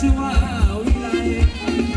to our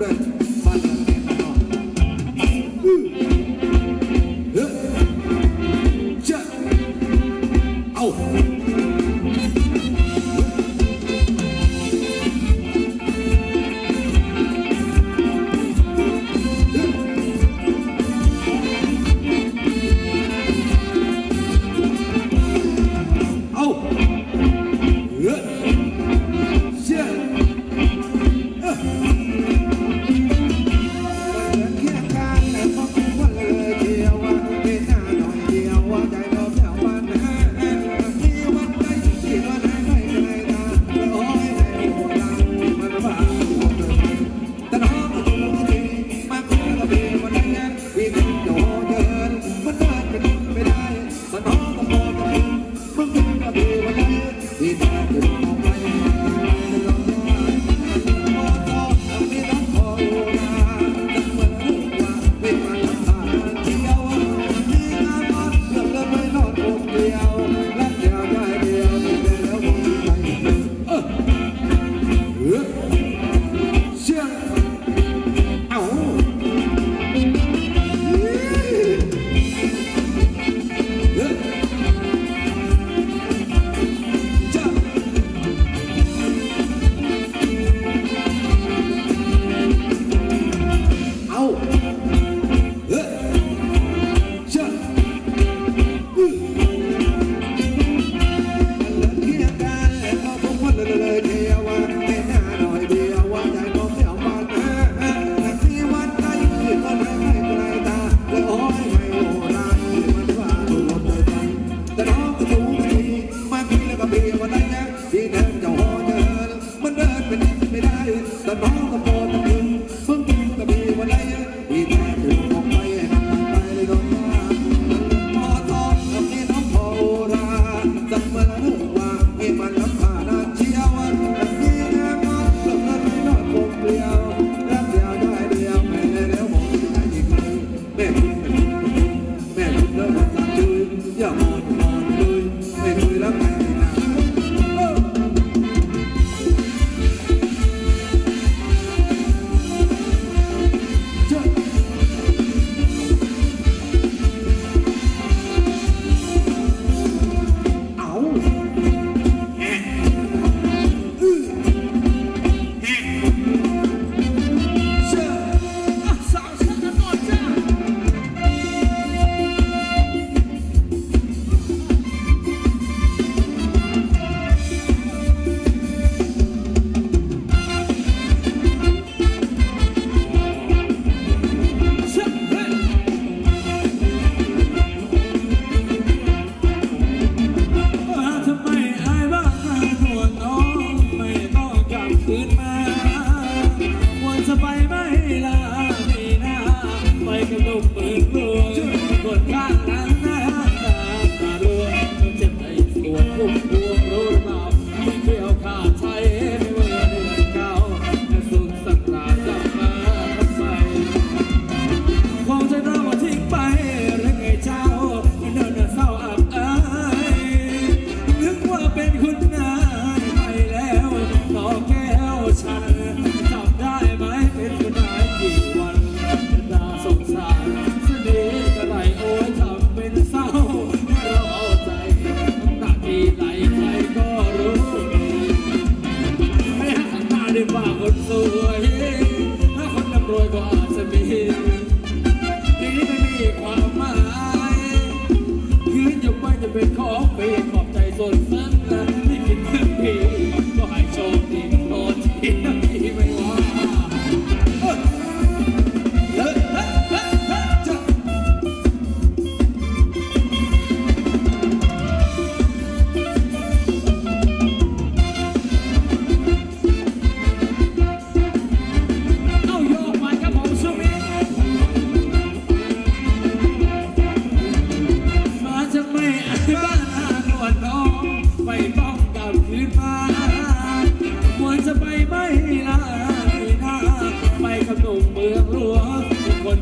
Правда?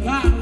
Chicago.